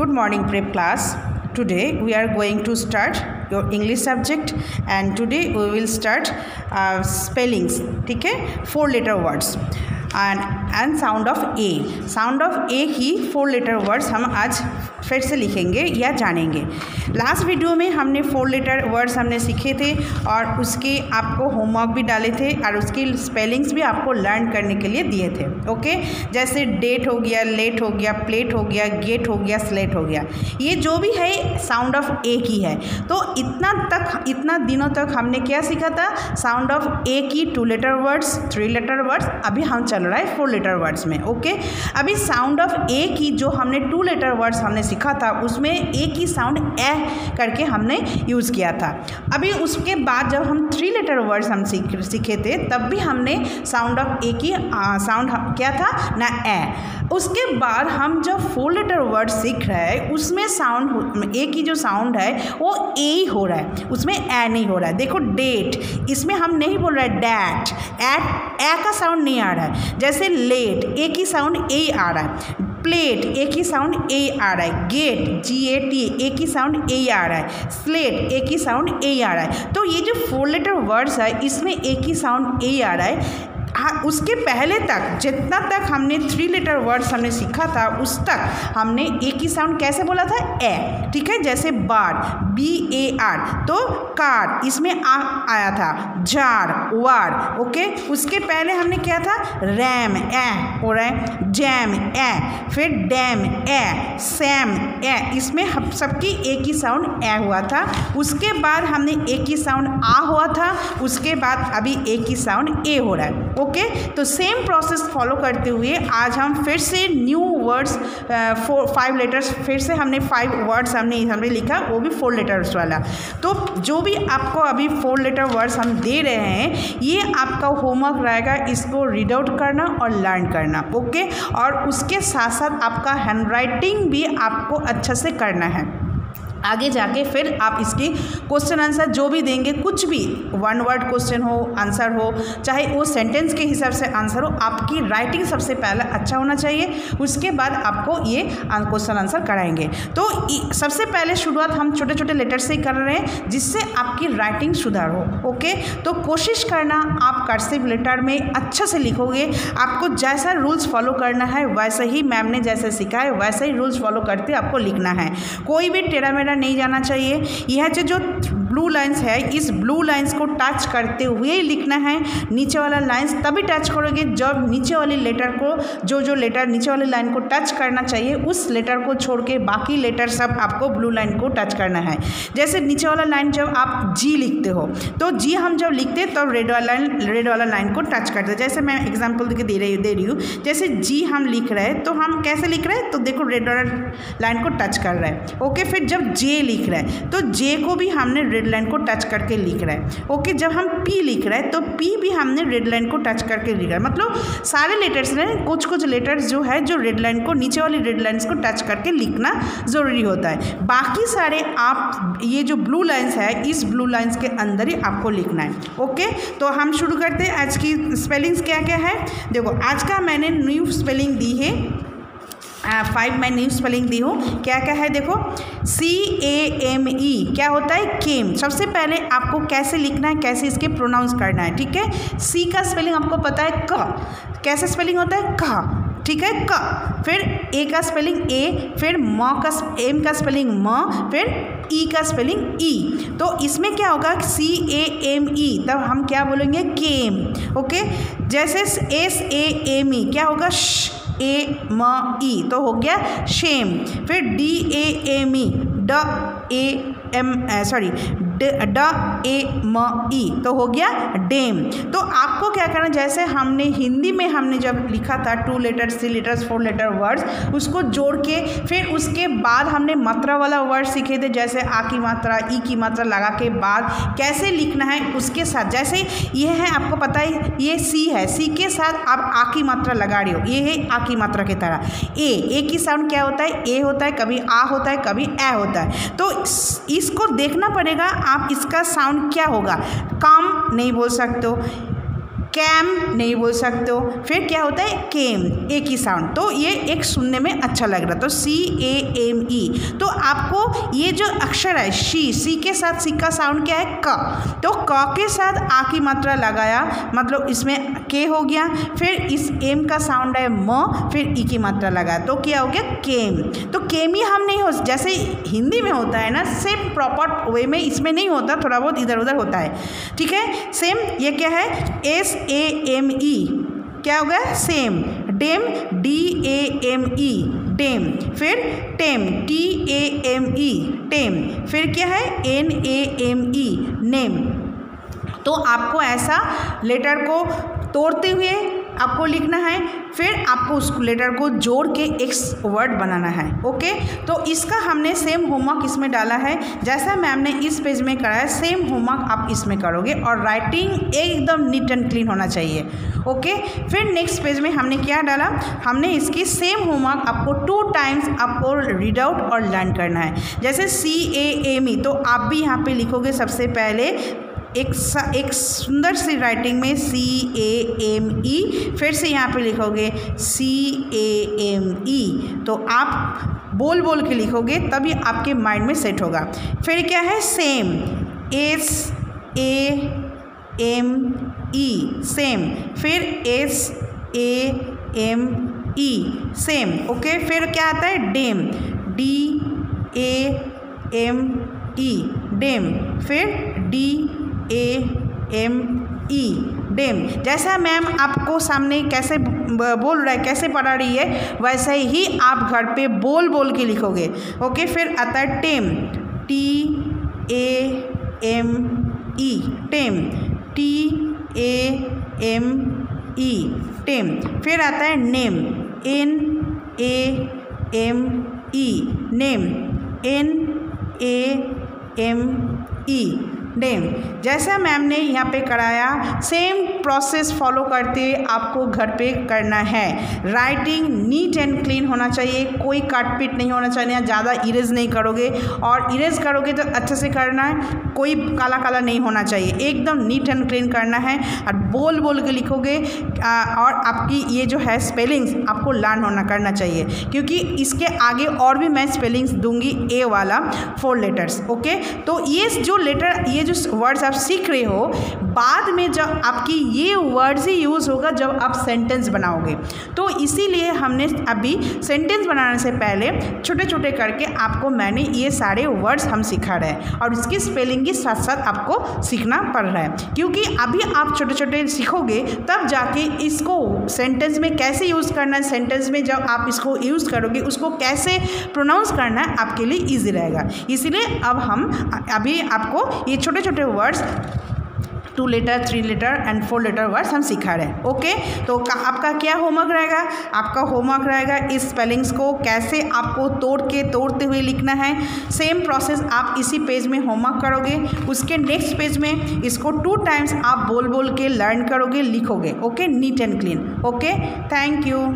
Good morning, prep class. Today we are going to start your English subject, and today we will start uh, spellings. ठीक है four letter words and and sound of a sound of a की four letter words हम आज फिर से लिखेंगे या जानेंगे। लास्ट वीडियो में हमने फोर लेटर वर्ड्स हमने सीखे थे और उसके आपको होमवर्क भी डाले थे और उसकी स्पेलिंग्स भी आपको लर्न करने के लिए दिए थे ओके जैसे डेट हो गया लेट हो गया प्लेट हो गया गेट हो गया स्लेट हो गया। ये जो भी है साउंड ऑफ़ ए की है। तो इतना तक, इतना दिनों तक हमने क्या सीखा था? साउंड ऑफ़ ए की two letter words three letter words अभी हम चल रहा है फोर लेटर वर्ड्स में ओके अभी साउंड ऑफ़ ए की जो हमने टू लेटर वर्ड्स हमने सीखा था, उसमें ए की साउंड ए करके हमने यूज़ किया था। अभी उसके बाद जब हम थ्री लेटर वर्ड्स हम सीख, सीखे थे, तब भी हमने साउंड ऑफ़ ए की साउंड क्या था, ना ए उसके बाद हम जब फोर लेटर वर्ड सीख रहे हैं, उसमें साउंड ए की जो साउंड है, वो ए ही हो रहा है। उसमें ए नहीं हो रहा है। देखो डेट इसमें हम नहीं बोल रहे डैट एट ए का साउंड नहीं आ रहा है। जैसे लेट ए की साउंड ए आ रहा है। प्लेट एक ही साउंड ए आ रहा है गेट जी ए टी एक ही साउंड ए आ रहा है स्लेट एक ही साउंड ए आ रहा है तो ये जो फोर लेटर वर्ड्स है, इसमें एक ही साउंड ए आ रहा है उसके पहले तक, जितना तक हमने थ्री लेटर वर्ड्स हमने सीखा था, उस तक हमने ए की साउंड कैसे बोला था? ए, ठीक है? जैसे बार बी ए आर तो कार, इसमें आ, आया था, जार, वार ओके उसके पहले हमने क्या था? रैम, ए हो रहा है जैम, ए, फिर डैम, ए, सैम, ए, इसमें हम सबकी ए की साउंड ए हुआ था। उसके बाद हमने ए की साउंड आ हुआ था, उसके बाद अभी ए की साउंड ए हो रहा है ओके तो सेम प्रोसेस फॉलो करते हुए आज हम फिर से new words four five letters फिर से हमने फाइव वर्ड्स हमने हमने लिखा, वो भी फोर लेटर्स वाला। तो जो भी आपको अभी फोर लेटर वर्ड्स हम दे रहे हैं, ये आपका होमवर्क रहेगा इसको रीड आउट करना और लर्न करना, ओके? और उसके साथ साथ आपका हैंड राइटिंग भी आपको अच्छा से करना है। आगे जाके फिर आप इसके क्वेश्चन आंसर जो भी देंगे, कुछ भी वन वर्ड क्वेश्चन हो आंसर हो, चाहे वो सेंटेंस के हिसाब से आंसर हो, आपकी राइटिंग सबसे पहले अच्छा होना चाहिए। उसके बाद आपको ये क्वेश्चन आंसर कराएँगे। तो सबसे पहले शुरुआत हम छोटे छोटे लेटर से कर रहे हैं, जिससे आपकी राइटिंग सुधार हो ओके तो कोशिश करना, आप कर्सिव लेटर में अच्छा से लिखोगे। आपको जैसा रूल्स फॉलो करना है, वैसे ही मैम ने जैसे सिखाया वैसे ही रूल्स फॉलो करते आपको लिखना है। कोई भी टेढ़ा नहीं जाना चाहिए। यह जो ब्लू लाइंस है, इस ब्लू लाइंस को टच करते हुए ही लिखना है। नीचे वाला लाइंस तभी टच करोगे जब नीचे वाली लेटर को जो जो लेटर नीचे वाली लाइन को टच करना चाहिए, उस लेटर को छोड़ के बाकी लेटर सब आपको ब्लू लाइन को टच करना है। जैसे नीचे वाला लाइन जब आप जी लिखते हो तो जी हम जब लिखते तब तो रेड वाला रेड वाला लाइन को टच करते जैसे मैं एग्ज़ाम्पल दे रही दे रही हूँ, जैसे जी हम लिख रहे हैं तो हम कैसे लिख रहे हैं? तो देखो रेड वाला लाइन को टच कर रहे हैं। ओके फिर जब जे लिख रहा है। तो जे को भी हमने रेड लाइन को टच करके लिख रहा है। ओके जब हम पी लिख रहे हैं तो पी भी हमने रेड लाइन को टच करके लिख रहा है। मतलब सारे लेटर्स में कुछ कुछ लेटर्स जो है, जो रेड लाइन को, नीचे वाली रेड लाइन्स को टच करके लिखना ज़रूरी होता है। बाकी सारे आप, ये जो ब्लू लाइन्स है, इस ब्लू लाइन्स के अंदर ही आपको लिखना है। ओके तो हम शुरू करते हैं। आज की स्पेलिंग्स क्या क्या है? देखो, आज का मैंने न्यू स्पेलिंग दी है। फाइव मैं न्यू स्पेलिंग दी हूँ। क्या क्या है देखो? सी ए एम ई क्या होता है? केम सबसे पहले आपको कैसे लिखना है, कैसे इसके प्रोनाउंस करना है, ठीक है? सी का स्पेलिंग आपको पता है क। कैसे स्पेलिंग होता है? क, ठीक है? क। फिर ए का स्पेलिंग ए फिर म का एम का स्पेलिंग म, फिर ई का स्पेलिंग ई तो इसमें क्या होगा? सी ए एम ई तब हम क्या बोलेंगे? केम ओके जैसे एस ए एम ई क्या होगा? श। ए म ई तो हो गया शेम फिर डी ए एम ई ड ए एम सॉरी ड ए, म, ई तो हो गया डेम। तो आपको क्या करना जैसे हमने हिंदी में हमने जब लिखा था two letters, three letters, four letter words, उसको जोड़ के फिर उसके बाद हमने मात्रा वाला वर्ड सीखे थे, जैसे आ की मात्रा, ई की मात्रा लगा के बाद कैसे लिखना है उसके साथ। जैसे ये है, आपको पता है, ये सी है, सी के साथ आप आ की मात्रा लगा रहे हो, ये है आ की मात्रा की तरह। ए ए की साउंड क्या होता है? ए होता है, कभी आ होता है, कभी ए होता है। तो इसको देखना पड़ेगा आप इसका साउंड क्या होगा? काम नहीं बोल सकते हो। कैम नहीं बोल सकते हो। फिर क्या होता है? केम, एक ही साउंड तो ये एक सुनने में अच्छा लग रहा तो सी ए एम ई तो आपको ये जो अक्षर है शी सी के साथ सी का साउंड क्या है? क तो क के साथ आ की मात्रा लगाया मतलब इसमें के हो गया। फिर इस एम का साउंड है म फिर ई की मात्रा लगाया। तो क्या हो गया? केम तो केम ही हम नहीं हो, जैसे हिंदी में होता है ना सेम प्रॉपर वे में इसमें नहीं होता, थोड़ा बहुत इधर उधर होता है। ठीक है? सेम ये क्या है? एस ए एम ई क्या हो गया? Same dame D A M E dame फिर tame T A M E tame फिर क्या है? N A M E name तो आपको ऐसा लेटर को तोड़ते हुए आपको लिखना है, फिर आपको उस लेटर को जोड़ के एक वर्ड बनाना है ओके तो इसका हमने सेम होमवर्क इसमें डाला है। जैसा मैम ने इस पेज में कराया सेम होमवर्क आप इसमें करोगे और राइटिंग एकदम नीट एंड क्लीन होना चाहिए ओके फिर नेक्स्ट पेज में हमने क्या डाला? हमने इसकी सेम होमवर्क आपको टू टाइम्स आपको रीड आउट और लर्न करना है। जैसे सी ए एम ई तो आप भी यहाँ पे लिखोगे सबसे पहले एक सा, एक सुंदर सी राइटिंग में सी ए एम ई फिर से यहाँ पे लिखोगे सी ए एम ई तो आप बोल बोल के लिखोगे तभी आपके माइंड में सेट होगा। फिर क्या है? Same S A M E same फिर S A M E same okay फिर क्या आता है? Dame D A M E dame फिर D A M E dame जैसा मैम आपको सामने कैसे बोल रहा है, कैसे पढ़ा रही है, वैसे ही आप घर पे बोल बोल के लिखोगे। ओके, फिर आता है tame. T A M E tame. T A M E tame. फिर आता है name. N A M E name. N A M E dame जैसा मैम ने यहाँ पे कराया सेम प्रोसेस फॉलो करते आपको घर पे करना है। राइटिंग नीट एंड क्लीन होना चाहिए, कोई काट पीट नहीं होना चाहिए ज़्यादा इरेज नहीं करोगे। और इरेज करोगे तो अच्छे से करना है कोई काला काला नहीं होना चाहिए। एकदम नीट एंड क्लीन करना है और बोल बोल के लिखोगे और आपकी ये जो है स्पेलिंग्स आपको लर्न होना, करना चाहिए। क्योंकि इसके आगे और भी मैं स्पेलिंग्स दूँगी ए वाला फोर लेटर्स ओके तो ये जो लेटर ये जो वर्ड्स आप सीख रहे हो, बाद में जब आपकी ये वर्ड्स ही यूज़ होगा, जब आप सेंटेंस बनाओगे। तो इसीलिए हमने अभी सेंटेंस बनाने से पहले छोटे छोटे करके आपको मैंने ये सारे वर्ड्स हम सिखा रहे हैं। और इसकी स्पेलिंग के साथ साथ आपको सीखना पड़ रहा है। क्योंकि अभी आप छोटे छोटे सीखोगे, तब जाके इसको सेंटेंस में कैसे यूज़ करना है सेंटेंस में जब आप इसको यूज़ करोगे, उसको कैसे प्रोनाउंस करना है, आपके लिए ईजी रहेगा। इसीलिए अब हम अभी आपको ये छोटे छोटे words two letter three letter and four letter words हम सिखा रहे हैं। ओके तो आपका क्या होमवर्क रहेगा? आपका होमवर्क रहेगा इस स्पेलिंग्स को कैसे आपको तोड़ के, तोड़ते हुए लिखना है। सेम प्रोसेस आप इसी पेज में होमवर्क करोगे। उसके नेक्स्ट पेज में इसको टू टाइम्स आप बोल बोल के लर्न करोगे, लिखोगे। Okay neat and clean okay thank you